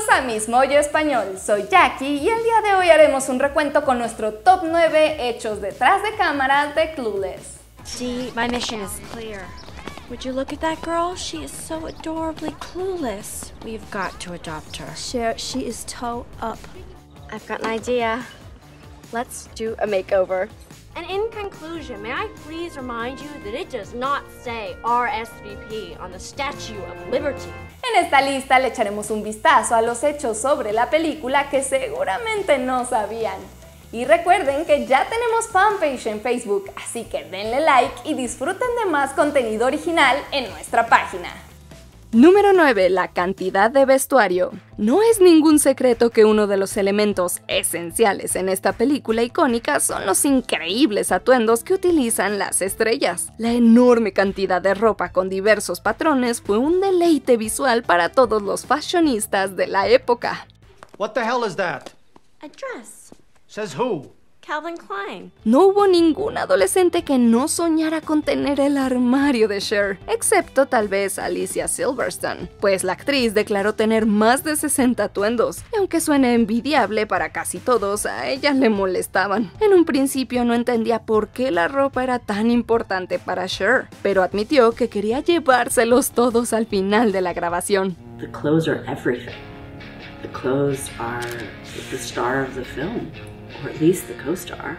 Bienvenidos a Miss Moyo Español, soy Jackie y el día de hoy haremos un recuento con nuestro top 9 hechos detrás de cámara de Clueless. Dee, my mission is clear. Would you look at that girl? She is so adorably clueless. We've got to adopt her. Cher, she is toe up. I've got an idea. Let's do a makeover. And in conclusion, may I please remind you that it does not say RSVP on the Statue of Liberty. En esta lista le echaremos un vistazo a los hechos sobre la película que seguramente no sabían. Y recuerden que ya tenemos fanpage en Facebook, así que denle like y disfruten de más contenido original en nuestra página. Número 9. La cantidad de vestuario. No es ningún secreto que uno de los elementos esenciales en esta película icónica son los increíbles atuendos que utilizan las estrellas. La enorme cantidad de ropa con diversos patrones fue un deleite visual para todos los fashionistas de la época. What the hell is that? A dress. Says who? Calvin Klein. No hubo ningún adolescente que no soñara con tener el armario de Cher, excepto tal vez Alicia Silverstone, pues la actriz declaró tener más de 60 atuendos, y aunque suene envidiable para casi todos, a ella le molestaban. En un principio no entendía por qué la ropa era tan importante para Cher, pero admitió que quería llevárselos todos al final de la grabación. The clothes are everything. The clothes are the star of the film, or at least the co-star.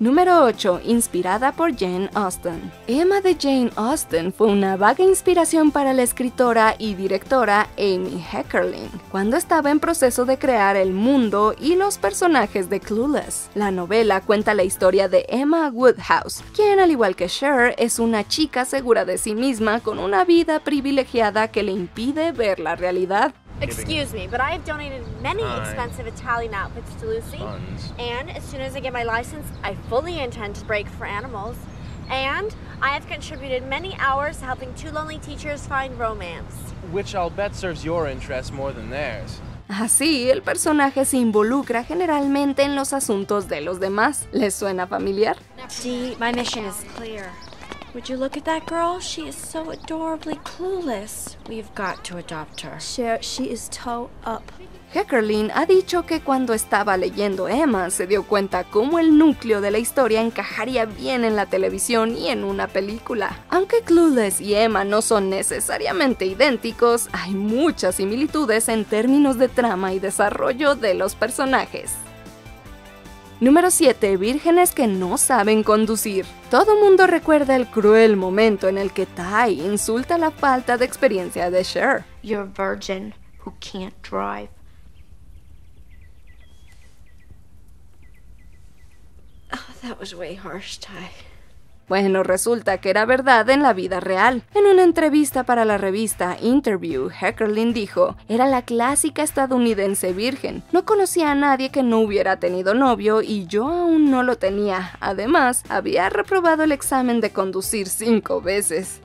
Número 8. Inspirada por Jane Austen. Emma de Jane Austen fue una vaga inspiración para la escritora y directora Amy Heckerling, cuando estaba en proceso de crear el mundo y los personajes de Clueless. La novela cuenta la historia de Emma Woodhouse, quien al igual que Cher es una chica segura de sí misma con una vida privilegiada que le impide ver la realidad. Excuse me, but I have donated many Fine. expensive Italian outfits to Lucy. Funds. And as soon as I get my license, I fully intend to break for animals. And I have contributed many hours to helping two lonely teachers find romance. Which I'll bet serves your interest more than theirs. Así, el personaje se involucra generalmente en los asuntos de los demás. ¿Les suena familiar? Dee, my mission is clear. Would you look at that girl? She is so adorably clueless. We've got to adopt her. Cher, she is toe up. Heckerling ha dicho que cuando estaba leyendo Emma se dio cuenta cómo el núcleo de la historia encajaría bien en la televisión y en una película. Aunque Clueless y Emma no son necesariamente idénticos, hay muchas similitudes en términos de trama y desarrollo de los personajes. Número 7. Vírgenes que no saben conducir. Todo mundo recuerda el cruel momento en el que Ty insulta la falta de experiencia de Cher. You're a virgin who can't drive. Oh, that was way harsh, Ty. Bueno, resulta que era verdad en la vida real. En una entrevista para la revista Interview, Heckerling dijo, era la clásica estadounidense virgen. No conocía a nadie que no hubiera tenido novio y yo aún no lo tenía. Además, había reprobado el examen de conducir cinco veces.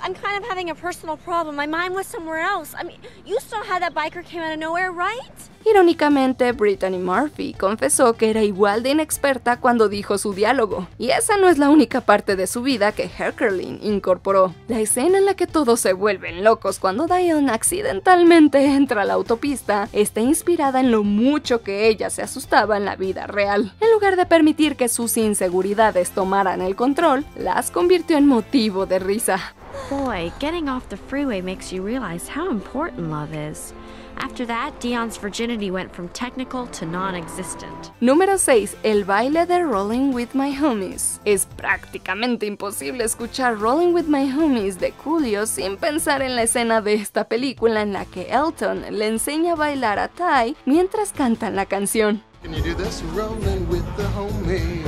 I'm kind of having a personal problem. My mind was somewhere else. I mean, you saw how that biker came out of nowhere, right? Irónicamente, Brittany Murphy confesó que era igual de inexperta cuando dijo su diálogo, y esa no es la única parte de su vida que Heckerling incorporó. La escena en la que todos se vuelven locos cuando Diane accidentalmente entra a la autopista está inspirada en lo mucho que ella se asustaba en la vida real. En lugar de permitir que sus inseguridades tomaran el control, las convirtió en motivo de risa. Boy, getting off the freeway makes you realize how important love is. After that, Dion's virginity went from technical to non existent. Número 6. El baile de Rolling with My Homies. Es prácticamente imposible escuchar Rolling with My Homies de Coolio sin pensar en la escena de esta película en la que Elton le enseña a bailar a Ty mientras cantan la canción. Can you do this? Rolling with the homies.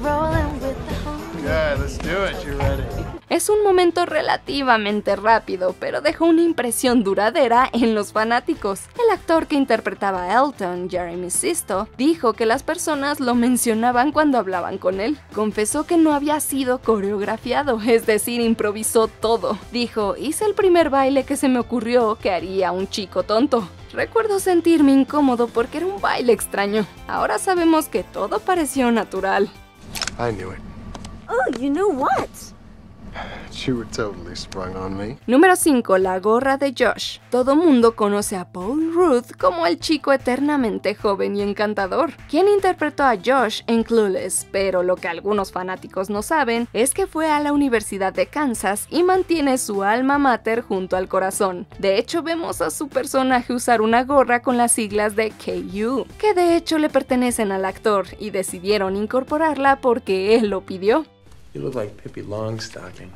Rolling with the homies. Yeah, let's do it. You ready? Es un momento relativamente rápido, pero dejó una impresión duradera en los fanáticos. El actor que interpretaba a Elton, Jeremy Sisto, dijo que las personas lo mencionaban cuando hablaban con él. Confesó que no había sido coreografiado, es decir, improvisó todo. Dijo, hice el primer baile que se me ocurrió que haría un chico tonto. Recuerdo sentirme incómodo porque era un baile extraño. Ahora sabemos que todo pareció natural. I knew it. Oh, you know what? Totally sprung on me. Número 5. La gorra de Josh. Todo mundo conoce a Paul Rudd como el chico eternamente joven y encantador, quien interpretó a Josh en Clueless, pero lo que algunos fanáticos no saben es que fue a la Universidad de Kansas y mantiene su alma mater junto al corazón. De hecho, vemos a su personaje usar una gorra con las siglas de KU, que de hecho le pertenecen al actor y decidieron incorporarla porque él lo pidió. You look like Pippi Longstocking.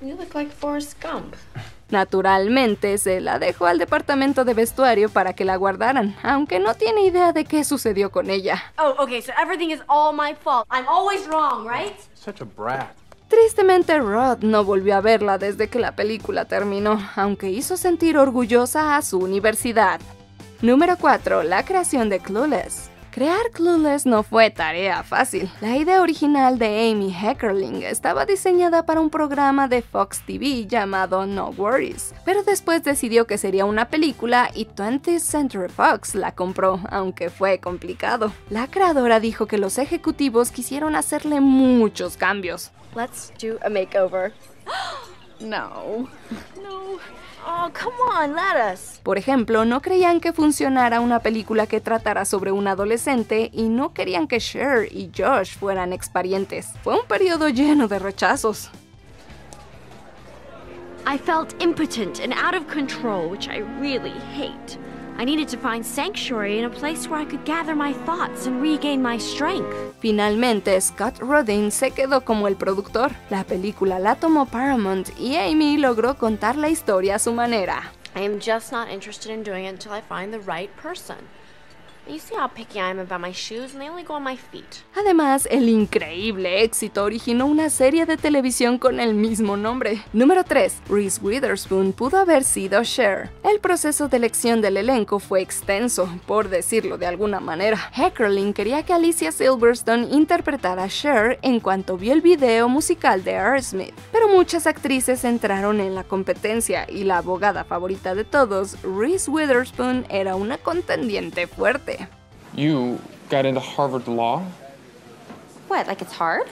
You look like Forrest Gump. Naturalmente se la dejó al departamento de vestuario para que la guardaran, aunque no tiene idea de qué sucedió con ella. Oh, okay, so everything is all my fault. I'm always wrong, right? Such a brat. Tristemente, Rod no volvió a verla desde que la película terminó, aunque hizo sentir orgullosa a su universidad. Número 4. La creación de Clueless. Crear Clueless no fue tarea fácil. La idea original de Amy Heckerling estaba diseñada para un programa de Fox TV llamado No Worries, pero después decidió que sería una película y 20th Century Fox la compró, aunque fue complicado. La creadora dijo que los ejecutivos quisieron hacerle muchos cambios. Let's do a makeover. No. No. Oh, come on, let us. Por ejemplo, no creían que funcionara una película que tratara sobre un adolescente y no querían que Cher y Josh fueran exparientes. Fue un periodo lleno de rechazos. I felt impotent and out of control, which I really hate. I needed to find sanctuary in a place where I could gather my thoughts and regain my strength. Finalmente, Scott Rudin se quedó como el productor. La película la tomó Paramount y Amy logró contar la historia a su manera. I am just not interested in doing it until I find the right person. Además, el increíble éxito originó una serie de televisión con el mismo nombre. Número 3. Reese Witherspoon pudo haber sido Cher. El proceso de elección del elenco fue extenso, por decirlo de alguna manera. Heckerling quería que Alicia Silverstone interpretara a Cher en cuanto vio el video musical de Aerosmith, pero muchas actrices entraron en la competencia y la abogada favorita de todos, Reese Witherspoon, era una contendiente fuerte. You got into Harvard Law? What, like it's hard?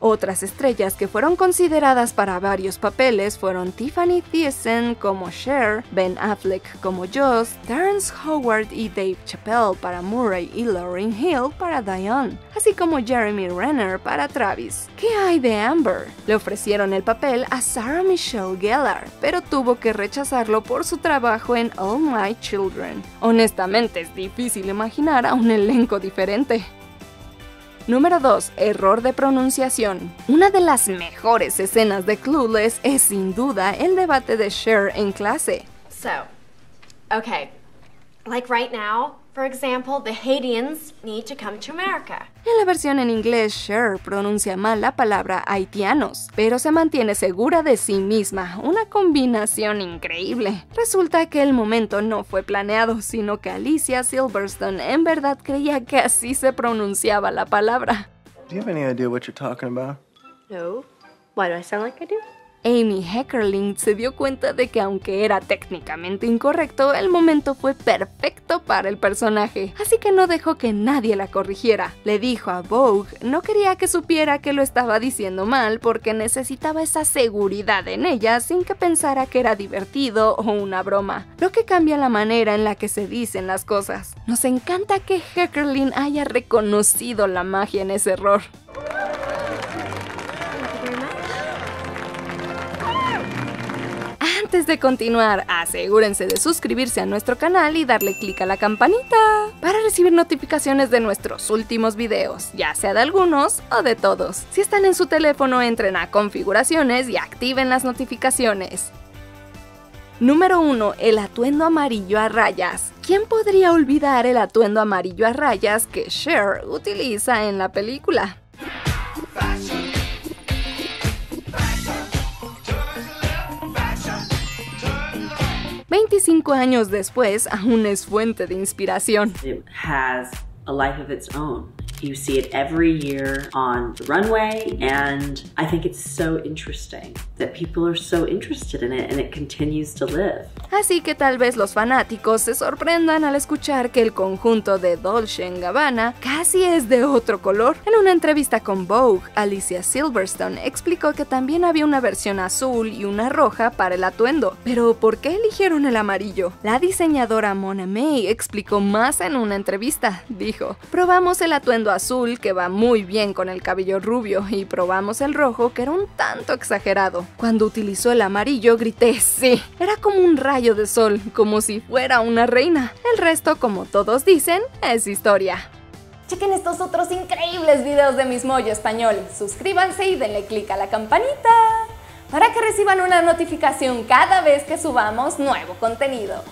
Otras estrellas que fueron consideradas para varios papeles fueron Tiffany Thiessen como Cher, Ben Affleck como Joss, Terrence Howard y Dave Chappelle para Murray y Lauryn Hill para Diane, así como Jeremy Renner para Travis. ¿Qué hay de Amber? Le ofrecieron el papel a Sarah Michelle Gellar, pero tuvo que rechazarlo por su trabajo en All My Children. Honestamente es difícil imaginar a un elenco diferente. Número 2. Error de pronunciación. Una de las mejores escenas de Clueless es sin duda el debate de Cher en clase. So, okay. Like right now, for example, the Haitians need to come to America. En la versión en inglés, Cher pronuncia mal la palabra haitianos, pero se mantiene segura de sí misma, una combinación increíble. Resulta que el momento no fue planeado, sino que Alicia Silverstone en verdad creía que así se pronunciaba la palabra. Do you have any idea what you're talking about? No. Why do I sound like I do? Amy Heckerling se dio cuenta de que aunque era técnicamente incorrecto, el momento fue perfecto para el personaje, así que no dejó que nadie la corrigiera. Le dijo a Vogue, no quería que supiera que lo estaba diciendo mal porque necesitaba esa seguridad en ella sin que pensara que era divertido o una broma, lo que cambia la manera en la que se dicen las cosas. Nos encanta que Heckerling haya reconocido la magia en ese error. Antes de continuar, asegúrense de suscribirse a nuestro canal y darle clic a la campanita para recibir notificaciones de nuestros últimos videos, ya sea de algunos o de todos. Si están en su teléfono, entren a configuraciones y activen las notificaciones. Número 1. El atuendo amarillo a rayas. ¿Quién podría olvidar el atuendo amarillo a rayas que Cher utiliza en la película? 25 años después, aún es fuente de inspiración. You see it every year on the runway, and I think it's so interesting that people are so interested in it and it continues to live. Así que tal vez los fanáticos se sorprendan al escuchar que el conjunto de Dolce Gabbana casi es de otro color. En una entrevista con Vogue, Alicia Silverstone explicó que también había una versión azul y una roja para el atuendo. Pero ¿por qué eligieron el amarillo? La diseñadora Mona May explicó más en una entrevista. Dijo, probamos el atuendo azul que va muy bien con el cabello rubio y probamos el rojo que era un tanto exagerado. Cuando utilizó el amarillo grité sí, era como un rayo de sol, como si fuera una reina. El resto, como todos dicen, es historia. Chequen estos otros increíbles videos de Miss Moyo Español. Suscríbanse y denle click a la campanita para que reciban una notificación cada vez que subamos nuevo contenido.